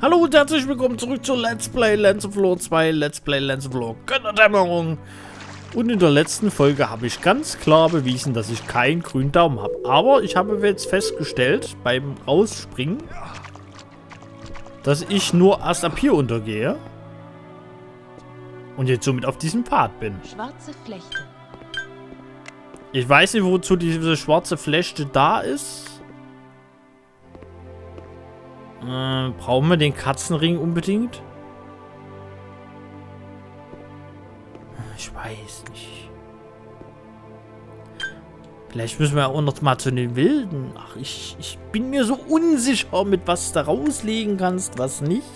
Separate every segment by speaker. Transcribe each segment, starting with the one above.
Speaker 1: Hallo und herzlich willkommen zurück zu Let's Play Lands of Lore 2, Let's Play Lands of Lore Götterdämmerung. Und in der letzten Folge habe ich ganz klar bewiesen, dass ich keinen grünen Daumen habe. Aber ich habe jetzt festgestellt, beim Rausspringen, dass ich nur erst ab hier untergehe. Und jetzt somit auf diesem Pfad bin.
Speaker 2: Schwarze Flechte.
Speaker 1: Ich weiß nicht, wozu diese schwarze Flechte da ist. Äh, brauchen wir den Katzenring unbedingt? Ich weiß nicht. Vielleicht müssen wir auch noch mal zu den Wilden. Ach, ich, ich bin mir so unsicher, mit was du da rauslegen kannst, was nicht.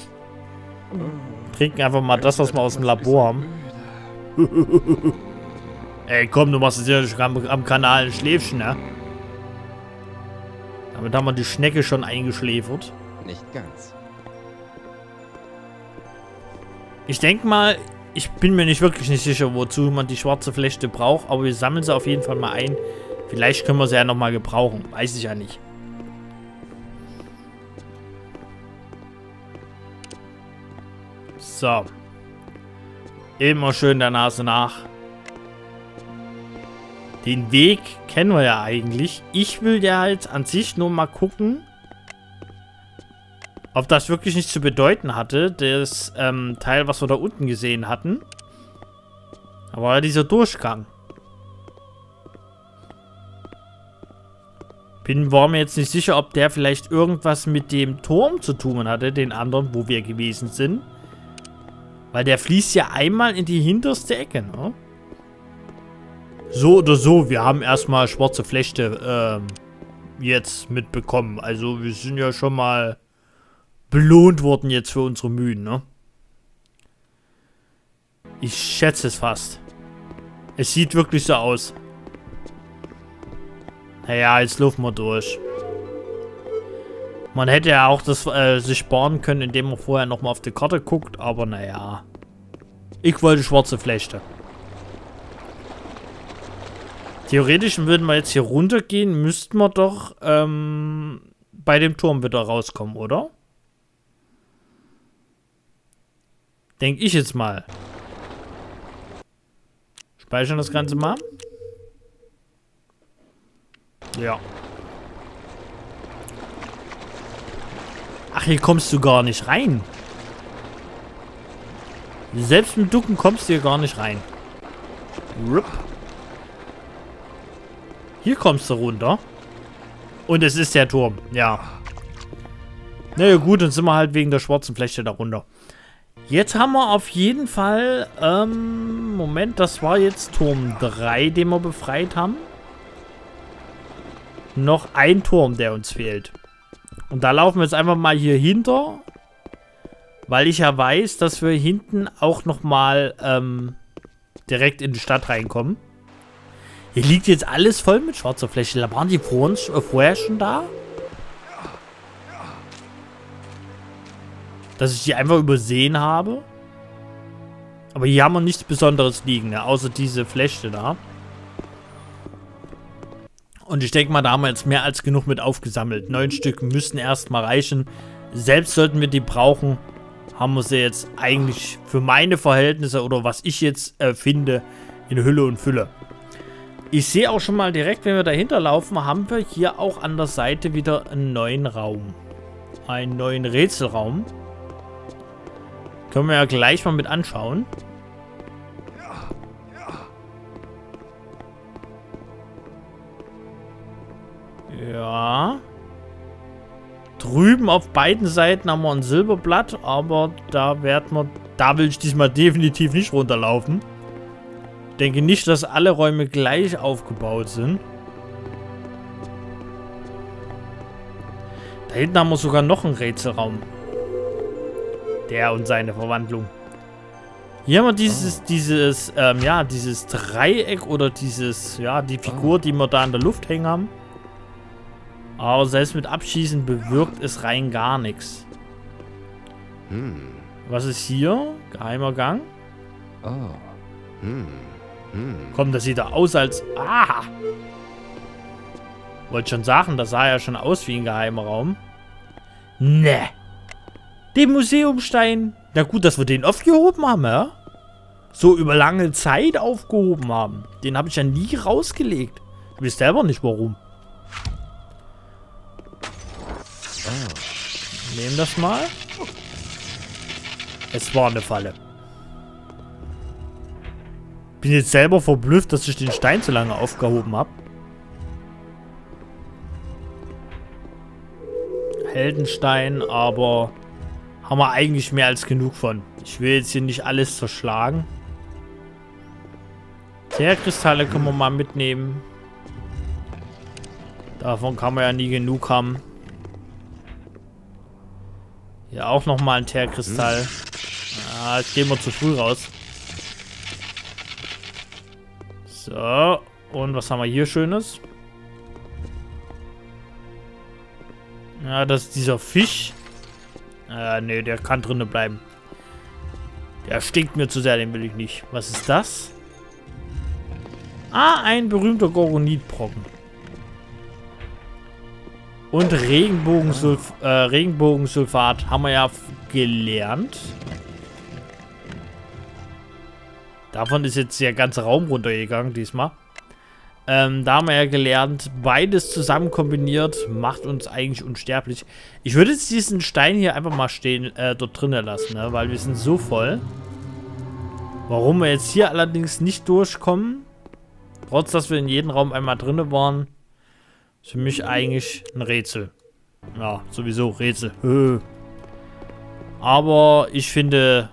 Speaker 1: Trinken einfach mal das, was wir aus dem Labor haben. Ey, komm, du machst es ja schon am, am Kanal ein Schläfchen, ne? Damit haben wir die Schnecke schon eingeschläfert.
Speaker 3: Nicht ganz.
Speaker 1: Ich denke mal, ich bin mir nicht wirklich nicht sicher, wozu man die schwarze Flechte braucht, aber wir sammeln sie auf jeden Fall mal ein. Vielleicht können wir sie ja nochmal gebrauchen. Weiß ich ja nicht. So. Immer schön der Nase nach. Den Weg kennen wir ja eigentlich. Ich will ja jetzt an sich nur mal gucken, ob das wirklich nichts zu bedeuten hatte, das ähm, Teil, was wir da unten gesehen hatten. Aber dieser Durchgang. Bin, war mir jetzt nicht sicher, ob der vielleicht irgendwas mit dem Turm zu tun hatte, den anderen, wo wir gewesen sind. Weil der fließt ja einmal in die hinterste Ecke, ne? So oder so, wir haben erstmal schwarze Flechte ähm, jetzt mitbekommen. Also wir sind ja schon mal belohnt worden jetzt für unsere Mühen, ne? Ich schätze es fast. Es sieht wirklich so aus. Naja, jetzt laufen wir durch. Man hätte ja auch das äh, sich sparen können, indem man vorher nochmal auf die Karte guckt, aber naja. Ich wollte schwarze Flechte. Theoretisch würden wir jetzt hier runtergehen, müssten wir doch ähm, bei dem Turm wieder rauskommen, oder? Denke ich jetzt mal. Speichern das Ganze mal. Ja. Ach, hier kommst du gar nicht rein. Selbst mit Ducken kommst du hier gar nicht rein. Rup. Hier kommst du runter. Und es ist der Turm. Ja. Naja gut, dann sind wir halt wegen der schwarzen Fläche darunter. Jetzt haben wir auf jeden Fall, ähm, Moment, das war jetzt Turm 3, den wir befreit haben. Noch ein Turm, der uns fehlt. Und da laufen wir jetzt einfach mal hier hinter. Weil ich ja weiß, dass wir hinten auch nochmal ähm, direkt in die Stadt reinkommen. Hier liegt jetzt alles voll mit schwarzer Fläche. Da waren die vor uns, äh, vorher schon da? Dass ich die einfach übersehen habe. Aber hier haben wir nichts Besonderes liegen, ne? außer diese Fläche da. Und ich denke mal, da haben wir jetzt mehr als genug mit aufgesammelt. Neun Stück müssen erstmal reichen. Selbst sollten wir die brauchen, haben wir sie jetzt eigentlich für meine Verhältnisse oder was ich jetzt äh, finde, in Hülle und Fülle. Ich sehe auch schon mal direkt, wenn wir dahinter laufen, haben wir hier auch an der Seite wieder einen neuen Raum. Einen neuen Rätselraum. Können wir ja gleich mal mit anschauen. Ja. Drüben auf beiden Seiten haben wir ein Silberblatt, aber da werden wir, da will ich diesmal definitiv nicht runterlaufen. Ich denke nicht, dass alle Räume gleich aufgebaut sind. Da hinten haben wir sogar noch einen Rätselraum. Der und seine Verwandlung. Hier haben wir dieses, oh. dieses, ähm, ja, dieses Dreieck oder dieses, ja, die Figur, oh. die wir da in der Luft hängen haben. Aber selbst mit Abschießen bewirkt es rein gar nichts. Hm. Was ist hier? Geheimer Gang. Oh. Hm. Hm. Komm, das sieht doch aus als... Ah! Wollte schon sagen, das sah ja schon aus wie ein geheimer Raum. Ne. Den Museumstein. Na gut, dass wir den aufgehoben haben, ja? So über lange Zeit aufgehoben haben. Den habe ich ja nie rausgelegt. Du weißt selber nicht, warum. Oh. Nehmen das mal. Es war eine Falle. Bin jetzt selber verblüfft, dass ich den Stein so lange aufgehoben habe. Heldenstein, aber haben wir eigentlich mehr als genug von. Ich will jetzt hier nicht alles zerschlagen. Teerkristalle können wir mal mitnehmen. Davon kann man ja nie genug haben. Hier auch nochmal ein Teerkristall. Ah, jetzt gehen wir zu früh raus. So. Und was haben wir hier Schönes? Ja, das ist dieser Fisch. Äh, nee, der kann drinnen bleiben. Der stinkt mir zu sehr, den will ich nicht. Was ist das? Ah, ein berühmter Gorgonitbrocken. Und Regenbogensulf äh, Regenbogensulfat haben wir ja gelernt. Davon ist jetzt der ganze Raum runtergegangen diesmal. Ähm, da haben wir ja gelernt, beides zusammen kombiniert macht uns eigentlich unsterblich. Ich würde jetzt diesen Stein hier einfach mal stehen, äh, dort drinnen lassen, ne? weil wir sind so voll. Warum wir jetzt hier allerdings nicht durchkommen, trotz dass wir in jedem Raum einmal drinnen waren, ist für mich eigentlich ein Rätsel. Ja, sowieso Rätsel. Aber ich finde,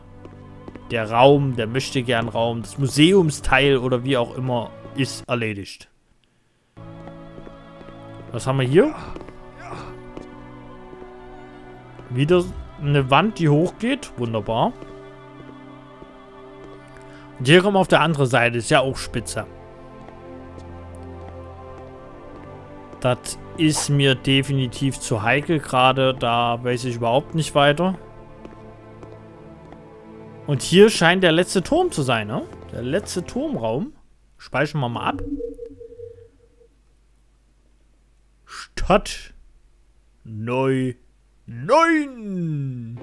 Speaker 1: der Raum, der möchte gern Raum, das Museumsteil oder wie auch immer, ist erledigt. Was haben wir hier? Wieder eine Wand, die hochgeht. Wunderbar. Und hier kommen wir auf der anderen Seite. Ist ja auch spitze. Das ist mir definitiv zu heikel gerade. Da weiß ich überhaupt nicht weiter. Und hier scheint der letzte Turm zu sein, ne? Der letzte Turmraum. Speichern wir mal ab. Stadt neu 9.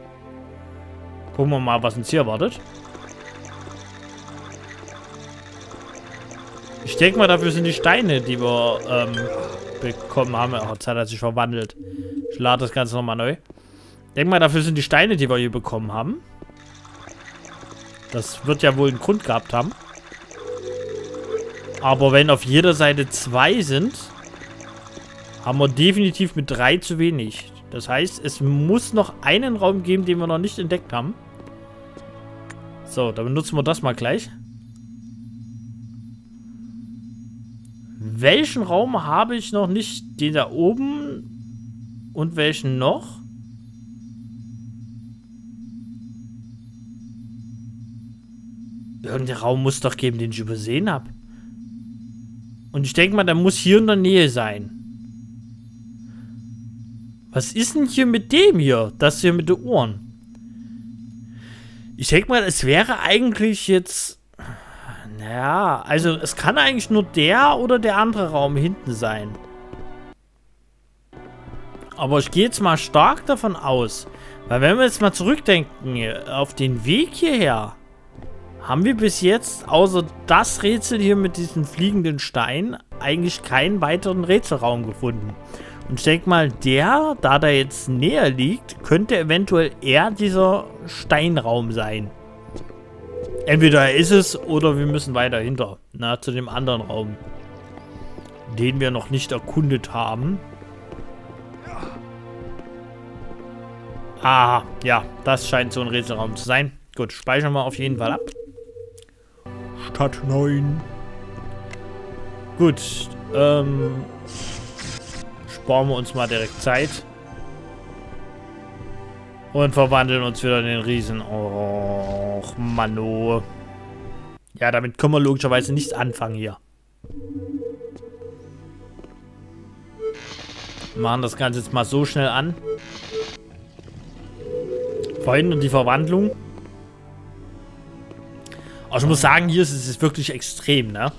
Speaker 1: Gucken wir mal, was uns hier erwartet. Ich denke mal, dafür sind die Steine, die wir ähm, bekommen haben. Ach, Zeit hat sich verwandelt. Ich lade das Ganze nochmal neu. Ich denke mal, dafür sind die Steine, die wir hier bekommen haben. Das wird ja wohl einen Grund gehabt haben. Aber wenn auf jeder Seite zwei sind, haben wir definitiv mit drei zu wenig. Das heißt, es muss noch einen Raum geben, den wir noch nicht entdeckt haben. So, dann benutzen wir das mal gleich. Welchen Raum habe ich noch nicht? Den da oben und welchen noch? Irgendein Raum muss doch geben, den ich übersehen habe. Und ich denke mal, der muss hier in der Nähe sein. Was ist denn hier mit dem hier? Das hier mit den Ohren. Ich denke mal, es wäre eigentlich jetzt... Naja, also es kann eigentlich nur der oder der andere Raum hinten sein. Aber ich gehe jetzt mal stark davon aus. Weil wenn wir jetzt mal zurückdenken auf den Weg hierher haben wir bis jetzt, außer das Rätsel hier mit diesem fliegenden Stein, eigentlich keinen weiteren Rätselraum gefunden. Und ich denke mal, der, da der jetzt näher liegt, könnte eventuell eher dieser Steinraum sein. Entweder er ist es oder wir müssen weiter hinter, na, zu dem anderen Raum, den wir noch nicht erkundet haben. Ah, ja, das scheint so ein Rätselraum zu sein. Gut, speichern wir auf jeden Fall ab. Stadt 9. Gut, ähm, sparen wir uns mal direkt Zeit. Und verwandeln uns wieder in den Riesen. Och, Mano. Ja, damit können wir logischerweise nichts anfangen hier. Machen das Ganze jetzt mal so schnell an. Verhindern die Verwandlung. Aber ich muss sagen, hier ist es wirklich extrem, ne?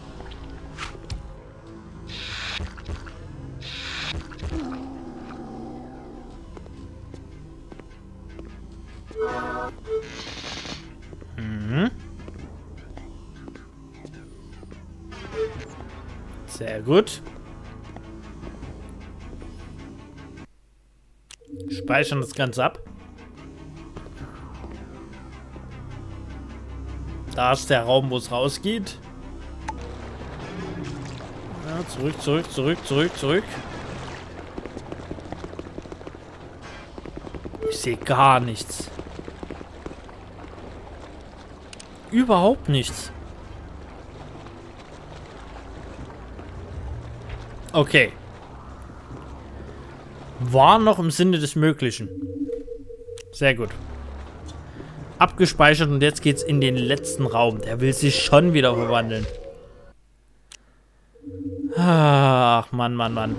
Speaker 1: Mhm. Sehr gut. Speichern das Ganze ab. Da ist der Raum, wo es rausgeht. Ja, zurück, zurück, zurück, zurück, zurück. Ich sehe gar nichts. Überhaupt nichts. Okay. War noch im Sinne des Möglichen. Sehr gut. Abgespeichert und jetzt geht's in den letzten Raum. Der will sich schon wieder verwandeln. Ach, Mann, Mann, Mann.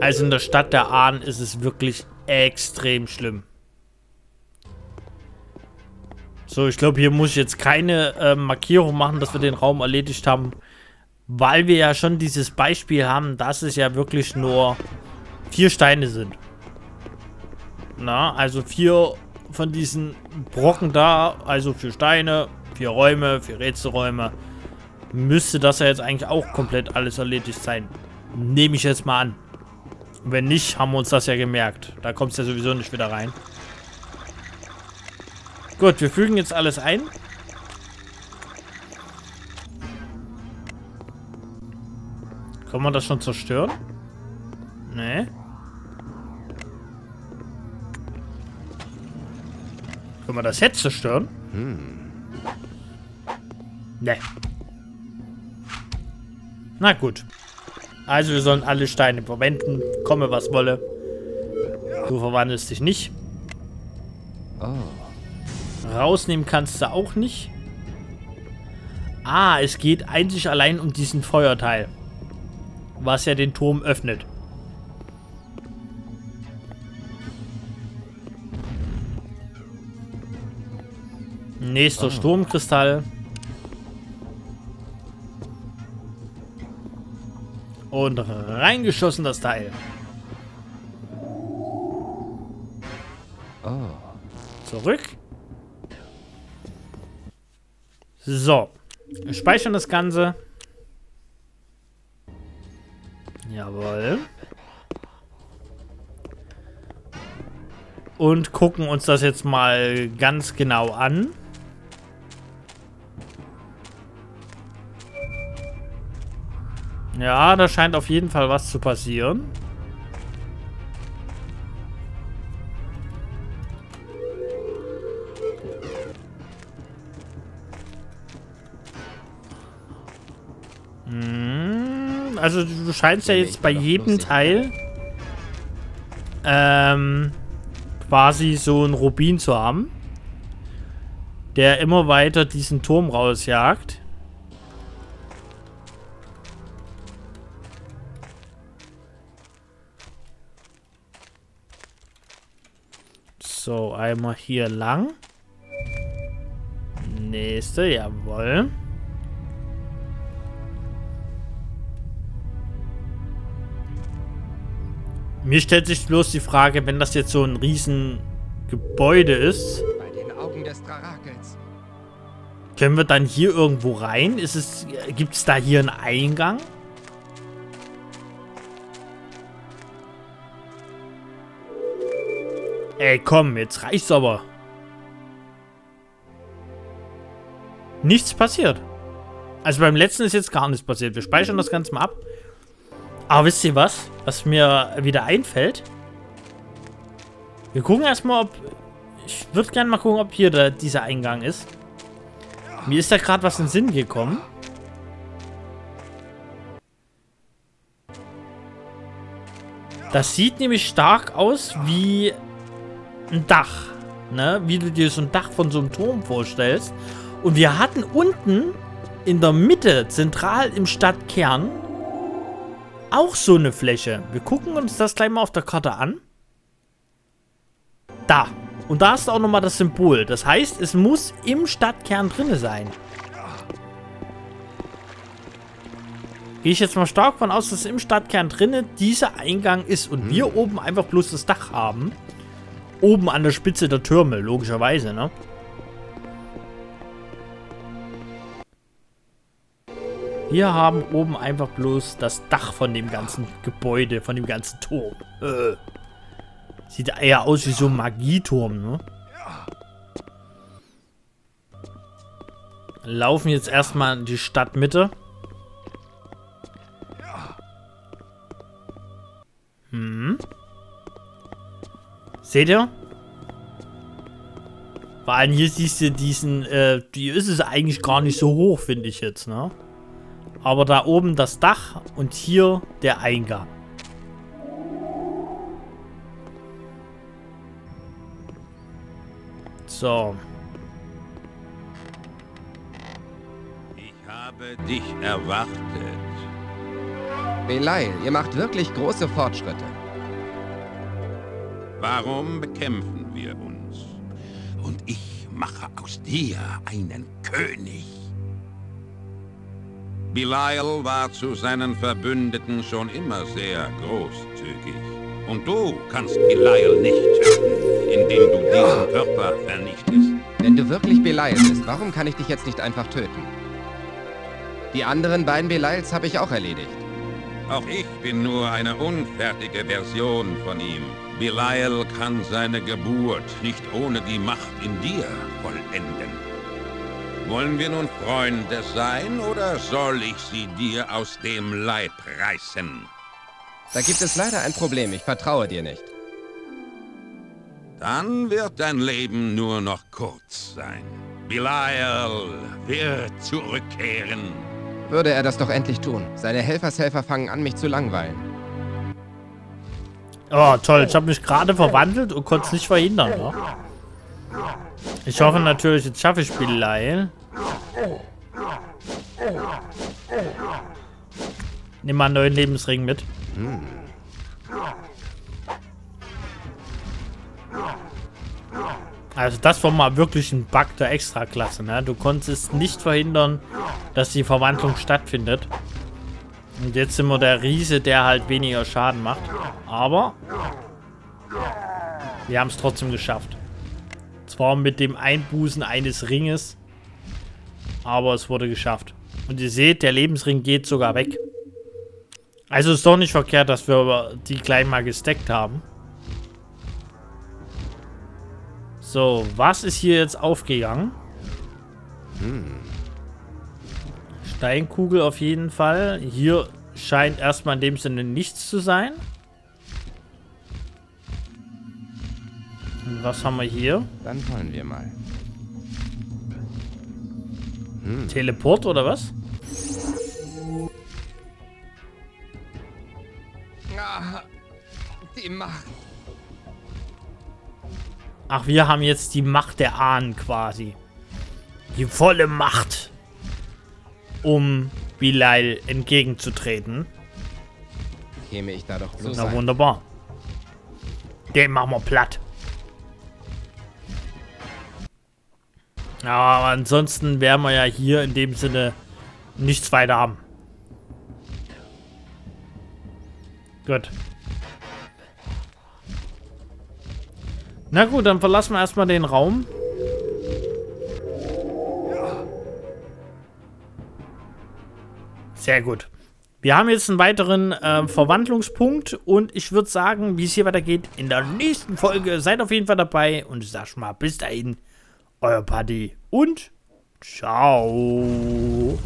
Speaker 1: Also in der Stadt der Ahnen ist es wirklich extrem schlimm. So, ich glaube, hier muss ich jetzt keine äh, Markierung machen, dass wir den Raum erledigt haben. Weil wir ja schon dieses Beispiel haben, dass es ja wirklich nur vier Steine sind. Na, also vier von diesen Brocken da, also vier Steine, vier Räume, vier Rätselräume. Müsste das ja jetzt eigentlich auch komplett alles erledigt sein. Nehme ich jetzt mal an. Wenn nicht, haben wir uns das ja gemerkt. Da kommt es ja sowieso nicht wieder rein. Gut, wir fügen jetzt alles ein. Kann man das schon zerstören? Nee. Können wir das jetzt zerstören? Hm. Nee. Na gut. Also wir sollen alle Steine verwenden. Komme was wolle. Du verwandelst dich nicht. Oh. Rausnehmen kannst du auch nicht. Ah, es geht einzig allein um diesen Feuerteil was ja den Turm öffnet. Nächster oh. Sturmkristall. Und reingeschossen das Teil. Oh. Zurück. So. Speichern das Ganze. Jawohl. Und gucken uns das jetzt mal ganz genau an. Ja, da scheint auf jeden Fall was zu passieren. also du scheinst ja jetzt bei jedem Teil ähm, quasi so einen Rubin zu haben, der immer weiter diesen Turm rausjagt. So, einmal hier lang. Nächste, jawohl. Mir stellt sich bloß die Frage, wenn das jetzt so ein Riesengebäude ist. Bei den Augen des Drarakels. Können wir dann hier irgendwo rein? Ist es. Gibt es da hier einen Eingang? Ey, komm, jetzt reicht's aber. Nichts passiert. Also beim letzten ist jetzt gar nichts passiert. Wir speichern das Ganze mal ab. Aber wisst ihr was? Was mir wieder einfällt? Wir gucken erstmal, ob... Ich würde gerne mal gucken, ob hier der, dieser Eingang ist. Mir ist da gerade was in den Sinn gekommen. Das sieht nämlich stark aus wie ein Dach. Ne? Wie du dir so ein Dach von so einem Turm vorstellst. Und wir hatten unten in der Mitte, zentral im Stadtkern, auch so eine Fläche. Wir gucken uns das gleich mal auf der Karte an. Da. Und da ist auch nochmal das Symbol. Das heißt, es muss im Stadtkern drin sein. Gehe ich jetzt mal stark von aus, dass im Stadtkern drinne dieser Eingang ist und mhm. wir oben einfach bloß das Dach haben. Oben an der Spitze der Türme, logischerweise, ne? Wir haben oben einfach bloß das Dach von dem ganzen Gebäude, von dem ganzen Turm. Äh. Sieht eher aus wie so ein Magieturm, ne? Laufen jetzt erstmal in die Stadtmitte. Hm. Seht ihr? Vor allem hier siehst du diesen, äh, die ist es eigentlich gar nicht so hoch, finde ich jetzt, ne? Aber da oben das Dach und hier der Eingang. So.
Speaker 2: Ich habe dich erwartet.
Speaker 3: Belial, ihr macht wirklich große Fortschritte.
Speaker 2: Warum bekämpfen wir uns? Und ich mache aus dir einen König. Belial war zu seinen Verbündeten schon immer sehr großzügig. Und du kannst Belial nicht töten, indem du diesen Körper vernichtest.
Speaker 3: Wenn du wirklich Belial bist, warum kann ich dich jetzt nicht einfach töten? Die anderen beiden Belials habe ich auch erledigt.
Speaker 2: Auch ich bin nur eine unfertige Version von ihm. Belial kann seine Geburt nicht ohne die Macht in dir vollenden. Wollen wir nun Freunde sein oder soll ich sie dir aus dem Leib reißen?
Speaker 3: Da gibt es leider ein Problem, ich vertraue dir nicht.
Speaker 2: Dann wird dein Leben nur noch kurz sein. Belial wird zurückkehren.
Speaker 3: Würde er das doch endlich tun. Seine Helfershelfer fangen an, mich zu langweilen.
Speaker 1: Oh, toll. Ich habe mich gerade verwandelt und konnte es nicht verhindern. Ne? Ich hoffe natürlich, jetzt schaffe ich Belial. Nimm mal einen neuen Lebensring mit. Hm. Also das war mal wirklich ein Bug der Extraklasse, ne? Du konntest nicht verhindern, dass die Verwandlung stattfindet. Und jetzt sind wir der Riese, der halt weniger Schaden macht. Aber wir haben es trotzdem geschafft. Zwar mit dem Einbußen eines Ringes, aber es wurde geschafft. Und ihr seht, der Lebensring geht sogar weg. Also ist doch nicht verkehrt, dass wir die gleich mal gesteckt haben. So, was ist hier jetzt aufgegangen? Hm. Steinkugel auf jeden Fall. Hier scheint erstmal in dem Sinne nichts zu sein. Und was haben wir hier?
Speaker 3: Dann wollen wir mal.
Speaker 1: Hm. Teleport oder was?
Speaker 3: Ah, die Macht.
Speaker 1: Ach, wir haben jetzt die Macht der Ahnen quasi. Die volle Macht, um Bilal entgegenzutreten.
Speaker 3: Käme ich da doch bloß
Speaker 1: Na, wunderbar. Den machen wir platt. Ja, aber ansonsten werden wir ja hier in dem Sinne nichts weiter haben. Gut. Na gut, dann verlassen wir erstmal den Raum. Sehr gut. Wir haben jetzt einen weiteren äh, Verwandlungspunkt und ich würde sagen, wie es hier weitergeht, in der nächsten Folge. Seid auf jeden Fall dabei und ich sag schon mal bis dahin, euer Paddy und ciao.